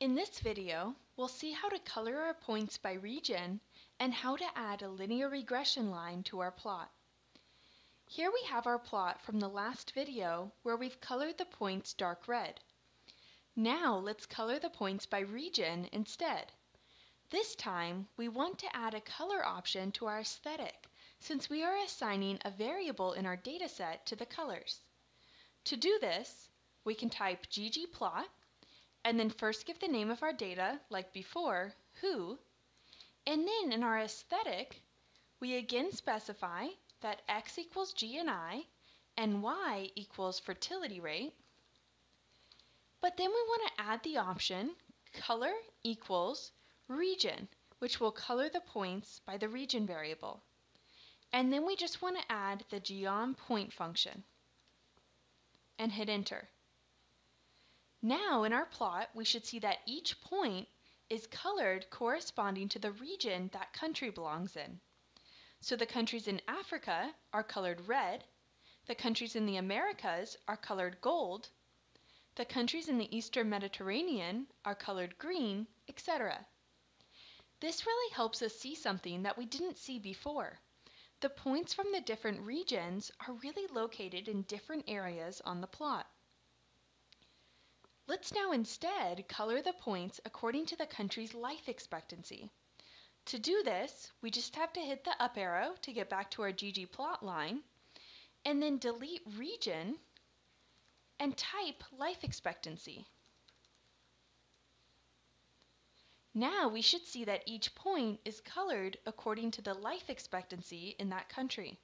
In this video, we'll see how to color our points by region and how to add a linear regression line to our plot. Here we have our plot from the last video where we've colored the points dark red. Now let's color the points by region instead. This time, we want to add a color option to our aesthetic since we are assigning a variable in our dataset to the colors. To do this, we can type ggplot and then first give the name of our data, like before, WHO, and then in our aesthetic, we again specify that x equals GNI, and y equals fertility rate. But then we want to add the option color equals region, which will color the points by the region variable. And then we just want to add the geom_point function and hit enter. Now in our plot, we should see that each point is colored corresponding to the region that country belongs in. So the countries in Africa are colored red, the countries in the Americas are colored gold, the countries in the Eastern Mediterranean are colored green, etc. This really helps us see something that we didn't see before. The points from the different regions are really located in different areas on the plot. Let's now instead color the points according to the country's life expectancy. To do this, we just have to hit the up arrow to get back to our ggplot line, and then delete region and type life expectancy. Now we should see that each point is colored according to the life expectancy in that country.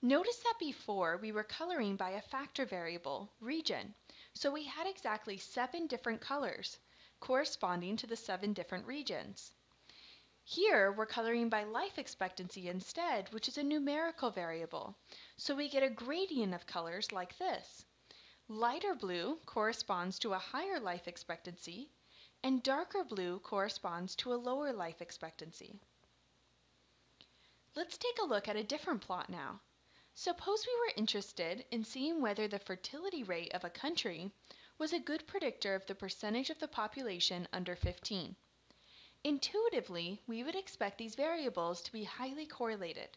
Notice that before we were coloring by a factor variable, region, so we had exactly seven different colors, corresponding to the seven different regions. Here, we're coloring by life expectancy instead, which is a numerical variable, so we get a gradient of colors like this. Lighter blue corresponds to a higher life expectancy, and darker blue corresponds to a lower life expectancy. Let's take a look at a different plot now. Suppose we were interested in seeing whether the fertility rate of a country was a good predictor of the percentage of the population under 15. Intuitively, we would expect these variables to be highly correlated.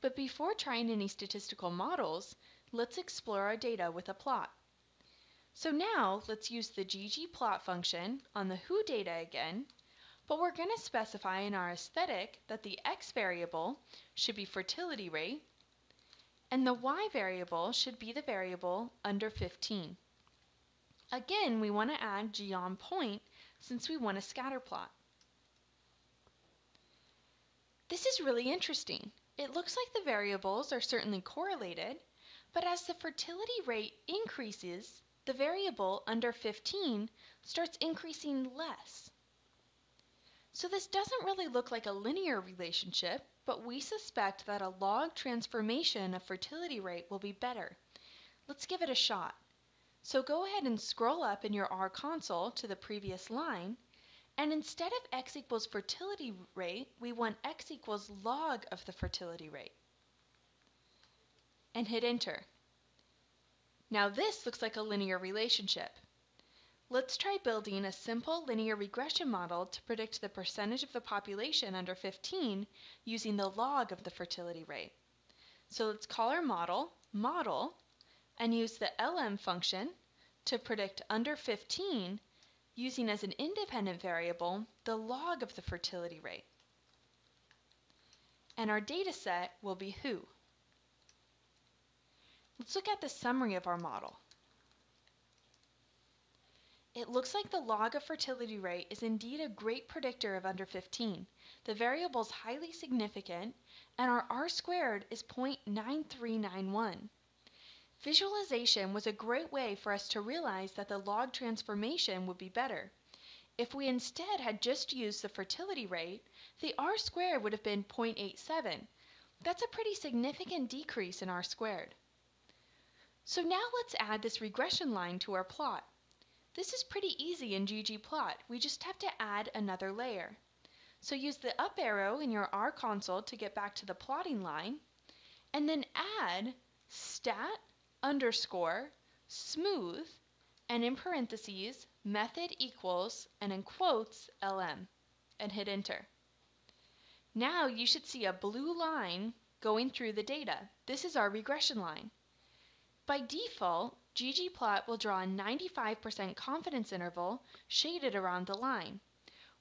But before trying any statistical models, let's explore our data with a plot. So now let's use the ggplot function on the WHO data again, but we're going to specify in our aesthetic that the x variable should be fertility rate and the y variable should be the variable under 15. Again, we want to add geom_point since we want a scatter plot. This is really interesting. It looks like the variables are certainly correlated, but as the fertility rate increases, the variable under 15 starts increasing less. So this doesn't really look like a linear relationship, but we suspect that a log transformation of fertility rate will be better. Let's give it a shot. So go ahead and scroll up in your R console to the previous line, and instead of x equals fertility rate, we want x equals log of the fertility rate. And hit enter. Now this looks like a linear relationship. Let's try building a simple linear regression model to predict the percentage of the population under 15 using the log of the fertility rate. So let's call our model model and use the lm function to predict under 15 using as an independent variable the log of the fertility rate. And our data set will be WHO. Let's look at the summary of our model. It looks like the log of fertility rate is indeed a great predictor of under 15. The variable is highly significant, and our R squared is 0.9391. Visualization was a great way for us to realize that the log transformation would be better. If we instead had just used the fertility rate, the R squared would have been 0.87. That's a pretty significant decrease in R squared. So now let's add this regression line to our plot. This is pretty easy in ggplot. We just have to add another layer. So use the up arrow in your R console to get back to the plotting line, and then add stat underscore smooth, and in parentheses, method equals, and in quotes, LM, and hit enter. Now you should see a blue line going through the data. This is our regression line. By default, ggplot will draw a 95% confidence interval shaded around the line.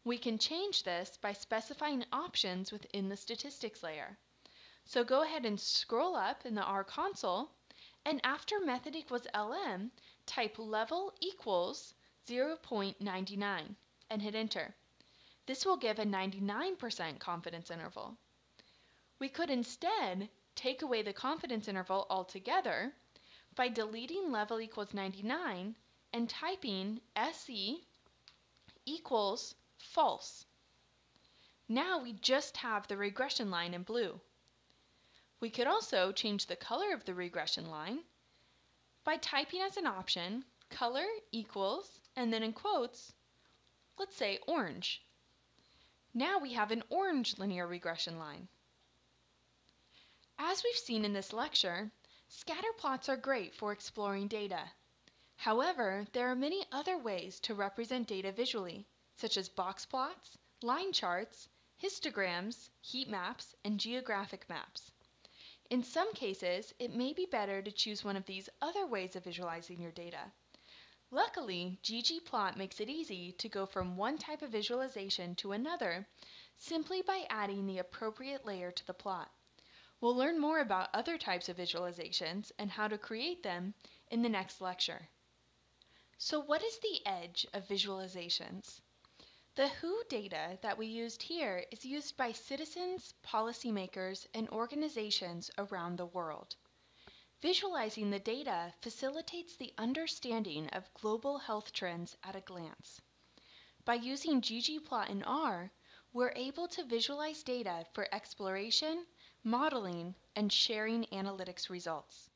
We can change this by specifying options within the statistics layer. So go ahead and scroll up in the R console, and after method equals lm, type level equals 0.99 and hit enter. This will give a 99% confidence interval. We could instead take away the confidence interval altogether by deleting level equals 99 and typing SE equals false. Now we just have the regression line in blue. We could also change the color of the regression line by typing as an option color equals, and then in quotes, let's say orange. Now we have an orange linear regression line. As we've seen in this lecture, scatter plots are great for exploring data. However, there are many other ways to represent data visually such as box plots, line charts, histograms, heat maps, and geographic maps. In some cases, it may be better to choose one of these other ways of visualizing your data. Luckily, ggplot makes it easy to go from one type of visualization to another simply by adding the appropriate layer to the plot. We'll learn more about other types of visualizations and how to create them in the next lecture. So what is the edge of visualizations? The WHO data that we used here is used by citizens, policymakers, and organizations around the world. Visualizing the data facilitates the understanding of global health trends at a glance. By using ggplot in R, we're able to visualize data for exploration, modeling, and sharing analytics results.